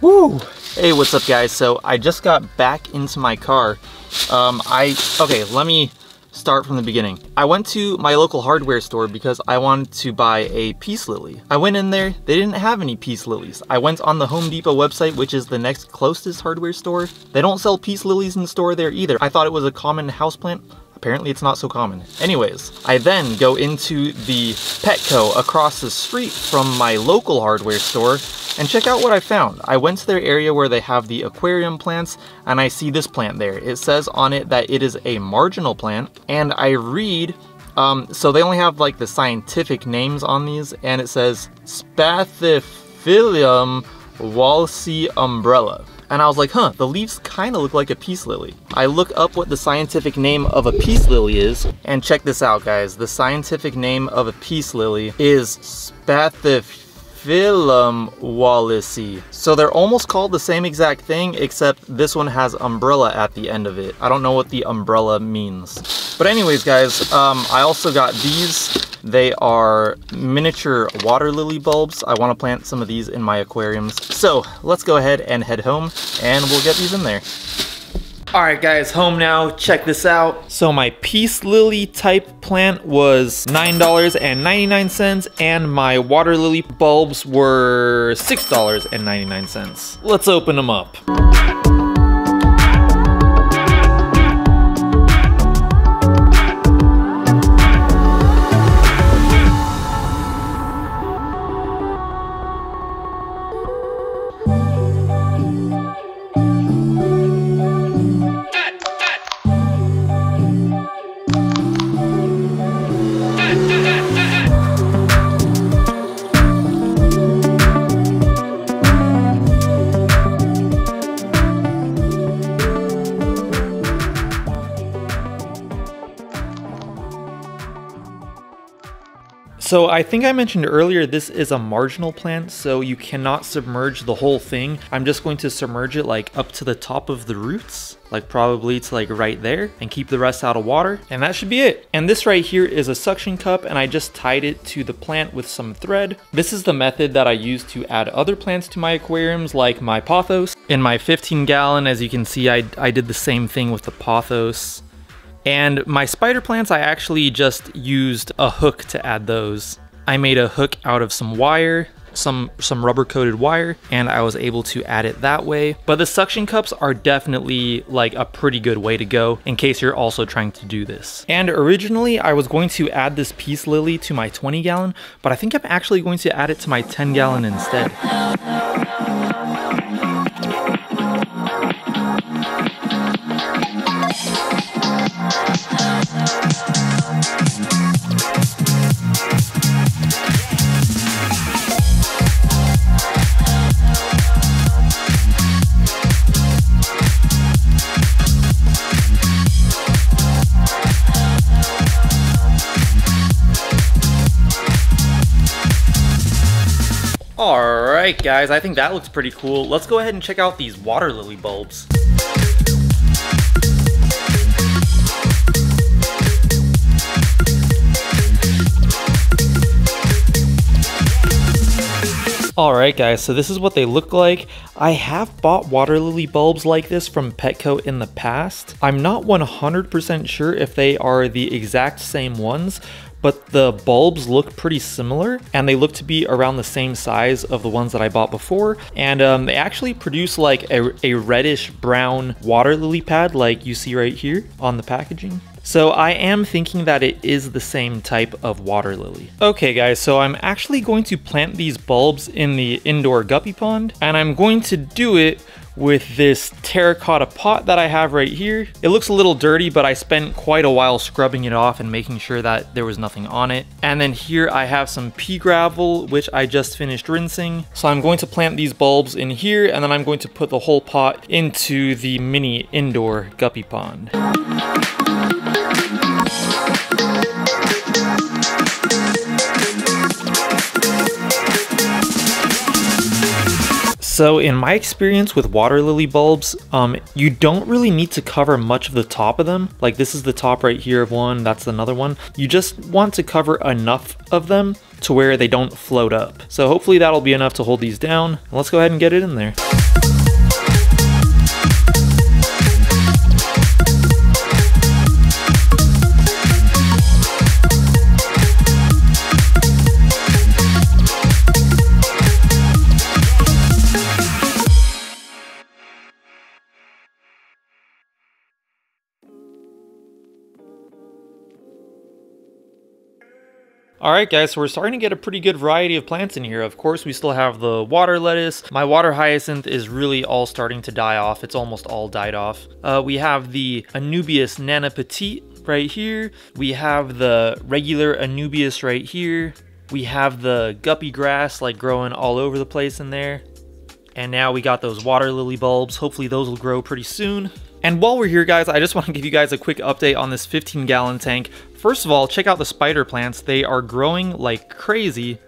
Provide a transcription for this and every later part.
Woo! Hey, what's up guys? So I just got back into my car. Um, I, okay, let me start from the beginning. I went to my local hardware store because I wanted to buy a peace lily. I went in there, they didn't have any peace lilies. I went on the Home Depot website, which is the next closest hardware store. They don't sell peace lilies in the store there either. I thought it was a common houseplant. Apparently it's not so common. Anyways, I then go into the Petco across the street from my local hardware store and check out what I found. I went to their area where they have the aquarium plants and I see this plant there. It says on it that it is a marginal plant and I read um, so they only have like the scientific names on these and it says Spathiphyllum wallisii umbrella. And I was like, huh, the leaves kind of look like a peace lily. I look up what the scientific name of a peace lily is, and check this out, guys. The scientific name of a peace lily is Spathiphyllum wallisii. So they're almost called the same exact thing, except this one has umbrella at the end of it. I don't know what the umbrella means. But anyways, guys, um, I also got these they are miniature water lily bulbs. I want to plant some of these in my aquariums. So let's go ahead and head home and we'll get these in there. All right guys, home now, check this out. So my peace lily type plant was $9.99 and my water lily bulbs were $6.99. Let's open them up. So I think I mentioned earlier this is a marginal plant, so you cannot submerge the whole thing. I'm just going to submerge it like up to the top of the roots, like probably to like right there, and keep the rest out of water, and that should be it. And this right here is a suction cup, and I just tied it to the plant with some thread. This is the method that I use to add other plants to my aquariums, like my pothos. In my 15 gallon, as you can see, I, I did the same thing with the pothos. And my spider plants, I actually just used a hook to add those. I made a hook out of some wire, some some rubber coated wire and I was able to add it that way. But the suction cups are definitely like a pretty good way to go in case you're also trying to do this. And originally I was going to add this peace lily to my 20 gallon, but I think I'm actually going to add it to my 10 gallon instead. Alright guys, I think that looks pretty cool. Let's go ahead and check out these water lily bulbs. Alright guys, so this is what they look like. I have bought water lily bulbs like this from Petco in the past. I'm not 100% sure if they are the exact same ones, but the bulbs look pretty similar and they look to be around the same size of the ones that I bought before. And um, they actually produce like a, a reddish brown water lily pad like you see right here on the packaging. So I am thinking that it is the same type of water lily. Okay guys, so I'm actually going to plant these bulbs in the indoor guppy pond and I'm going to do it with this terracotta pot that I have right here. It looks a little dirty, but I spent quite a while scrubbing it off and making sure that there was nothing on it. And then here I have some pea gravel, which I just finished rinsing. So I'm going to plant these bulbs in here, and then I'm going to put the whole pot into the mini indoor guppy pond. So in my experience with water lily bulbs, um, you don't really need to cover much of the top of them. Like this is the top right here of one, that's another one. You just want to cover enough of them to where they don't float up. So hopefully that'll be enough to hold these down. Let's go ahead and get it in there. Alright guys, so we're starting to get a pretty good variety of plants in here. Of course, we still have the water lettuce. My water hyacinth is really all starting to die off. It's almost all died off. Uh, we have the Anubias Nana Petite right here. We have the regular Anubias right here. We have the guppy grass like growing all over the place in there. And now we got those water lily bulbs. Hopefully those will grow pretty soon. And while we're here guys, I just want to give you guys a quick update on this 15 gallon tank. First of all, check out the spider plants. They are growing like crazy.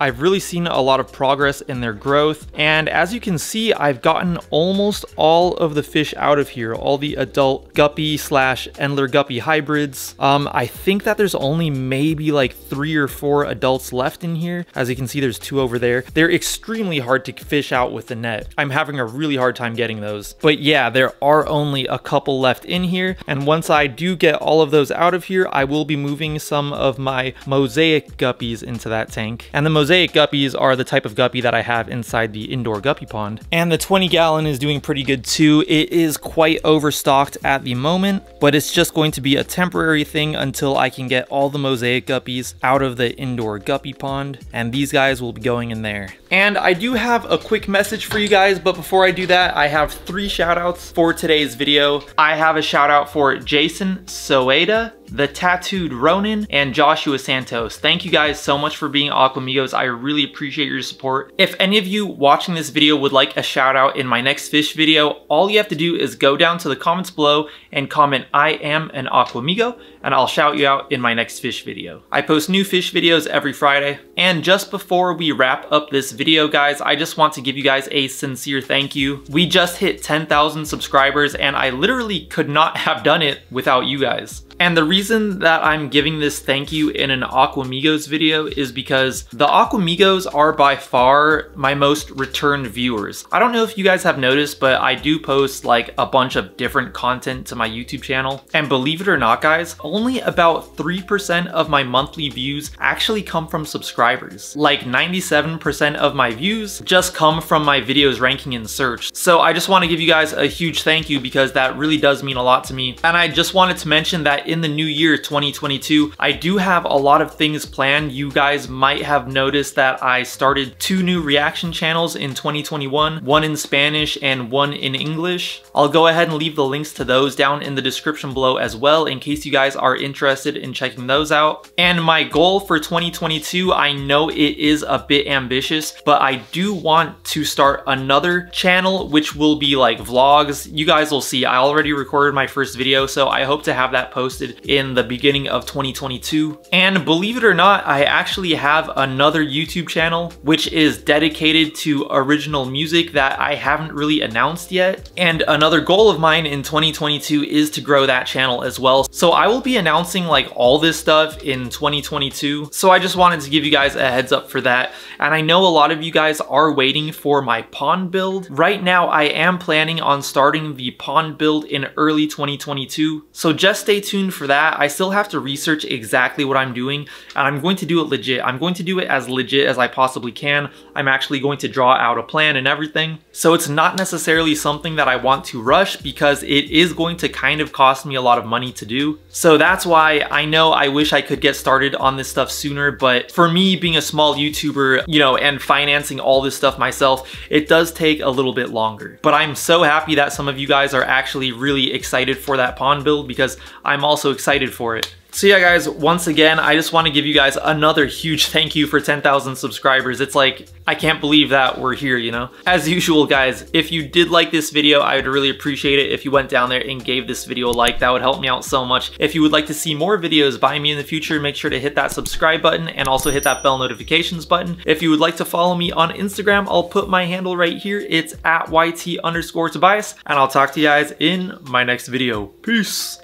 I've really seen a lot of progress in their growth. And as you can see, I've gotten almost all of the fish out of here, all the adult guppy slash Endler guppy hybrids. Um, I think that there's only maybe like three or four adults left in here. As you can see, there's two over there. They're extremely hard to fish out with the net. I'm having a really hard time getting those. But yeah, there are only a couple left in here. And once I do get all of those out of here, I will be moving some of my mosaic guppies into that tank. And the mosaic mosaic guppies are the type of guppy that I have inside the indoor guppy pond. And the 20 gallon is doing pretty good too. It is quite overstocked at the moment, but it's just going to be a temporary thing until I can get all the mosaic guppies out of the indoor guppy pond. And these guys will be going in there. And I do have a quick message for you guys, but before I do that, I have three shout outs for today's video. I have a shout out for Jason Soeda, the Tattooed Ronin, and Joshua Santos. Thank you guys so much for being Aquamigos. I really appreciate your support. If any of you watching this video would like a shout out in my next fish video, all you have to do is go down to the comments below and comment I am an Aquamigo and I'll shout you out in my next fish video. I post new fish videos every Friday. And just before we wrap up this video, guys, I just want to give you guys a sincere thank you. We just hit 10,000 subscribers and I literally could not have done it without you guys. And the reason that I'm giving this thank you in an Aquamigos video is because the Aquamigos are by far my most returned viewers. I don't know if you guys have noticed, but I do post like a bunch of different content to my YouTube channel. And believe it or not, guys, only about 3% of my monthly views actually come from subscribers. Like 97% of my views just come from my videos ranking in search. So I just want to give you guys a huge thank you because that really does mean a lot to me. And I just wanted to mention that in the new year 2022, I do have a lot of things planned. You guys might have noticed that I started two new reaction channels in 2021, one in Spanish and one in English. I'll go ahead and leave the links to those down in the description below as well in case you guys are interested in checking those out. And my goal for 2022, I know it is a bit ambitious, but I do want to start another channel which will be like vlogs. You guys will see, I already recorded my first video, so I hope to have that posted in the beginning of 2022. And believe it or not, I actually have another YouTube channel which is dedicated to original music that I haven't really announced yet. And another goal of mine in 2022 is to grow that channel as well. So I will be announcing like all this stuff in 2022. So I just wanted to give you guys a heads up for that. And I know a lot of you guys are waiting for my pond build. Right now, I am planning on starting the pond build in early 2022. So just stay tuned for that. I still have to research exactly what I'm doing and I'm going to do it legit. I'm going to do it as legit as I possibly can. I'm actually going to draw out a plan and everything. So it's not necessarily something that I want to rush because it is going to kind of cost me a lot of money to do. So that's why I know I wish I could get started on this stuff sooner, but for me being a small YouTuber, you know, and financing all this stuff myself, it does take a little bit longer. But I'm so happy that some of you guys are actually really excited for that pond build because I'm also excited for it. So yeah guys, once again, I just want to give you guys another huge thank you for 10,000 subscribers. It's like, I can't believe that we're here, you know? As usual guys, if you did like this video, I would really appreciate it if you went down there and gave this video a like. That would help me out so much. If you would like to see more videos by me in the future, make sure to hit that subscribe button and also hit that bell notifications button. If you would like to follow me on Instagram, I'll put my handle right here. It's at YT underscore Tobias, and I'll talk to you guys in my next video. Peace.